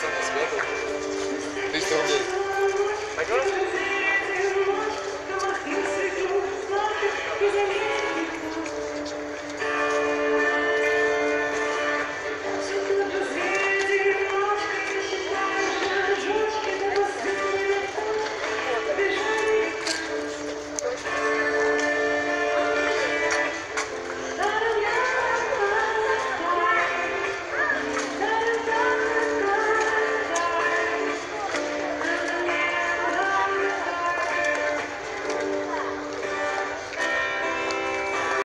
gesagt, das Werk.